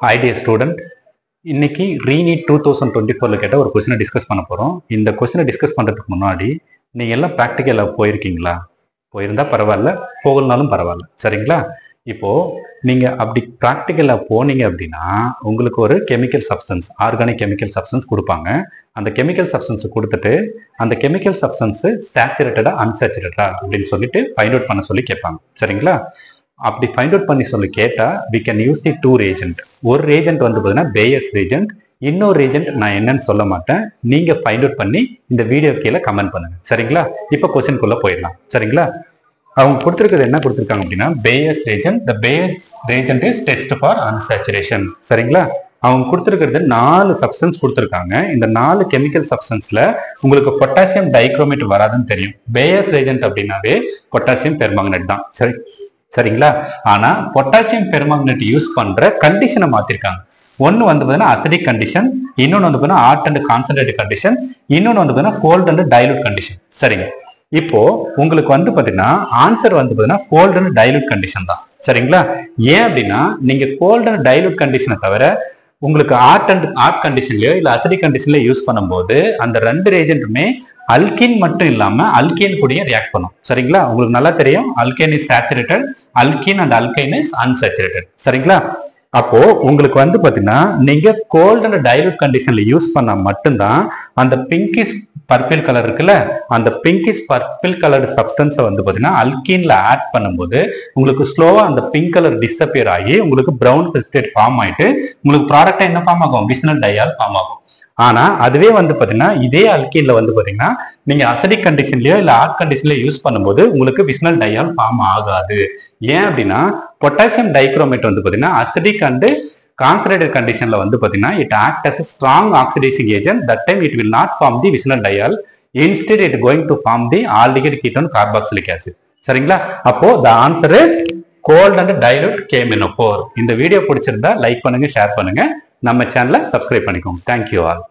Idea student இன்னைக்கு re-NEET two thousand twenty ஃபோரில் கேட்ட ஒரு கொஸ்டினை டிஸ்கஸ் பண்ண போகிறோம் இந்த கொஸ்டினை டிஸ்கஸ் பண்ணுறதுக்கு முன்னாடி நீங்கள் எல்லாம் ப்ராக்டிக்கலாக போயிருக்கீங்களா? போயிருந்தால் பரவாயில்ல போகலனாலும் பரவாயில்ல. சரிங்களா? இப்போது நீங்கள் அப்படி ப்ராக்டிக்கலாக போனீங்க அப்படின்னா உங்களுக்கு ஒரு chemical substance organic chemical substance கொடுப்பாங்க. அந்த கெமிக்கல் சப்ஸ்டன்ஸ் கொடுத்துட்டு அந்த கெமிக்கல் சப்ஸ்டன்ஸு சேச்சுரேட்டடா அன்சேச்சுரேட்டடா அப்படின்னு சொல்லிட்டு ஃபைண்ட் அவுட் பண்ண சொல்லி கேட்பாங்க. சரிங்களா? அப்படி ஃபைண்ட் அவுட் பண்ணி சொல்லி கேட்டால் we can use the two reagent ஒரு ரேஜென்ட் வந்து பார்த்தீங்கன்னா பேயர்ஸ் ரேஜென்ட் இன்னொரு ரீஜன்ட் நான் என்னன்னு சொல்ல மாட்டேன். நீங்க ஃபைண்ட் அவுட் பண்ணி இந்த வீடியோ கீழே கமெண்ட் பண்ணுங்க. சரிங்களா? இப்போ கொஸ்டின்குள்ள போயிடலாம். சரிங்களா? அவங்க கொடுத்துருக்கிறது என்ன கொடுத்துருக்காங்க அப்படின்னா Baeyer's reagent the Baeyer's reagent is test for unsaturation சரிங்களா? அவங்க கொடுத்துருக்கிறது நாலு சப்ஸ்டன்ஸ் கொடுத்துருக்காங்க. இந்த நாலு கெமிக்கல் சப்ஸ்டன்ஸ்ல உங்களுக்கு பொட்டாசியம் டைக்ரோமேட் வராதுன்னு தெரியும். பேயஸ் ரேஜன்ட் அப்படின்னாவே பொட்டாசியம் பெர்மங்கனேட் தான். சரி? சரிங்களா? ஆனா பொட்டாசியம் பெர்மாங்கனேட் யூஸ் பண்ற கண்டிஷனை மாத்திருக்காங்க. ஒன்று வந்து பார்த்தீங்கன்னா அசிடிக் கண்டிஷன் இன்னொன்னு வந்து பார்த்தீங்கன்னா ஆர்ட் அண்ட் கான்சன்ட்ரேட் கண்டிஷன் இன்னொன்று வந்து பார்த்தீங்கன்னா கோல்ட் அண்ட் டைலூட் கண்டிஷன் சரிங்க. இப்போ உங்களுக்கு வந்து பார்த்தீங்கன்னா ஆன்சர் வந்து பார்த்தீங்கன்னா கோல்டு அண்ட் டைலூட் கண்டிஷன் தான். சரிங்களா? ஏன் அப்படின்னா நீங்க கோல்டு அண்ட் டைலூட் கண்டிஷனை தவிர உங்களுக்கு ஆர்ட் அண்ட் ஆர்ட் கண்டிஷன்லயோ இல்லை அசிடிக் கண்டிஷன்லயோ யூஸ் பண்ணும்போது அந்த ரெண்டு ரேஜென்ட்டுமே அல்கின் மட்டும் இல்லாமல் அல்கேன் கூடயும் ரியாக்ட் பண்ணும். சரிங்களா? உங்களுக்கு நல்லா தெரியும். Alkane is saturated alkene and alkyne is unsaturated சரிங்களா? அப்போ உங்களுக்கு வந்து பாத்தீங்கன்னா நீங்க கோல்ட் அண்ட் டைலூட் கண்டிஷன்ல யூஸ் பண்ணா மட்டும்தான் அந்த பிங்கிஸ் பர்பிள் கலர் இருக்குல்ல அந்த பிங்கிஸ் பர்பிள் கலர் சப்ஸ்டன்ஸை வந்து பார்த்தீங்கன்னா அல்கீன்ல ஆட் பண்ணும்போது உங்களுக்கு ஸ்லோவா அந்த பிங்க் கலர் டிஸப்பியர் ஆகி உங்களுக்கு ப்ரௌன் பிரிஸ்டேட் ஃபார்ம் ஆயிட்டு உங்களுக்கு ப்ராடக்டா என்ன ஃபார்ம் ஆகும்? விஸ்னல் டையால் ஃபார்ம் ஆகும். ஆனா அதுவே வந்து பாத்தீங்கன்னா இதே அல்கீன்ல வந்து பாத்தீங்கன்னா நீங்க அசடிக் கண்டிஷன்லயோ இல்ல ஆர்ட் கண்டிஷன்லயோ யூஸ் பண்ணும்போது உங்களுக்கு விஸ்னல் டையால் ஃபார்ம் ஆகாது. ஏன் அப்படின்னா பொட்டாசியம் டைக்ரோமேட் வந்து பாத்தீங்கன்னா அசடிக் அண்டு கான்சன்ட்ரேட்டட் கண்டிஷன்ல வந்து பாத்தீங்கன்னா it act as strong oxidising agent that time it will not form the vicinal diol instead it going to form the aldehyde ketone carboxylic acid சரிங்களா? அப்போ the answer is cold and dilute K M N O four இந்த video பிடிச்சிருந்தா like பண்ணுங்க share பண்ணுங்க. நம்ம சேனலை subscribe பண்ணிக்கோங்க. Thank you all